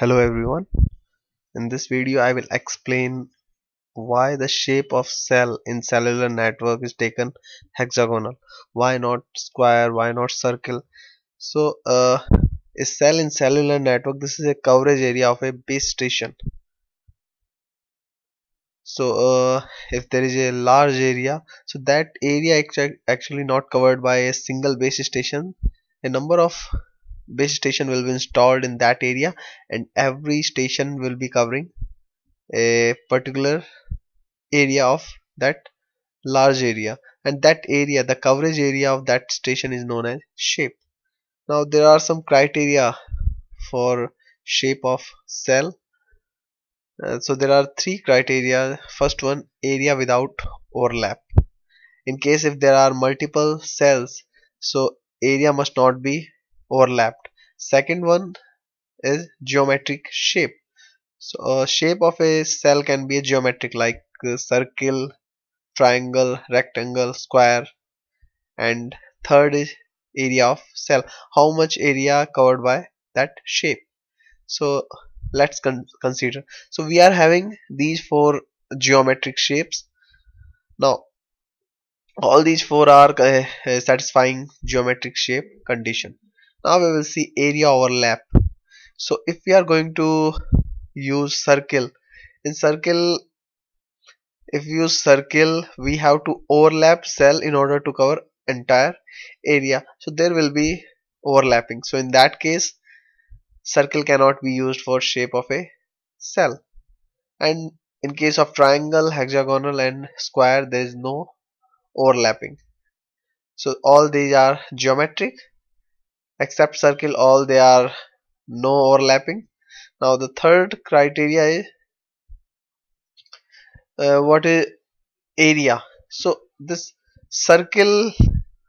Hello everyone. In this video I will explain why the shape of cell in cellular network is taken hexagonal. Why not square? Why not circle? So uh, a cell in cellular network this is a coverage area of a base station. So uh, if there is a large area so that area actually not covered by a single base station a number of base station will be installed in that area and every station will be covering a particular area of that large area. And that area the coverage area of that station is known as shape. Now there are some criteria for shape of cell. Uh, so there are three criteria. First one area without overlap. In case if there are multiple cells so area must not be overlapped. Second one is geometric shape. So shape of a cell can be a geometric like circle triangle rectangle square. And third is area of cell. How much area covered by that shape? So let's con consider. So we are having these four geometric shapes. Now all these four are uh, satisfying geometric shape condition now we will see area overlap. So if we are going to use circle in circle if you use circle we have to overlap cell in order to cover entire area. So there will be overlapping. So in that case circle cannot be used for shape of a cell. And in case of triangle hexagonal and square there is no overlapping. So all these are geometric except circle all they are no overlapping. Now the third criteria is uh, what is area? So this circle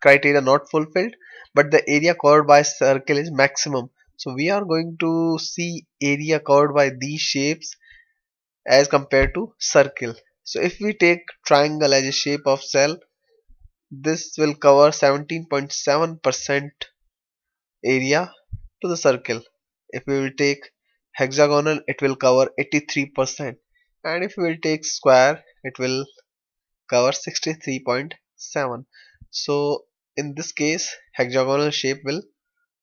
criteria not fulfilled but the area covered by circle is maximum. So we are going to see area covered by these shapes as compared to circle. So if we take triangle as a shape of cell this will cover 17.7 percent area to the circle. If we will take hexagonal it will cover 83% and if we will take square it will cover 63.7 so in this case hexagonal shape will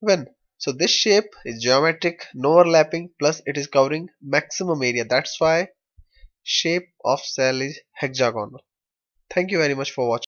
win. So this shape is geometric no overlapping plus it is covering maximum area. That's why shape of cell is hexagonal. Thank you very much for watching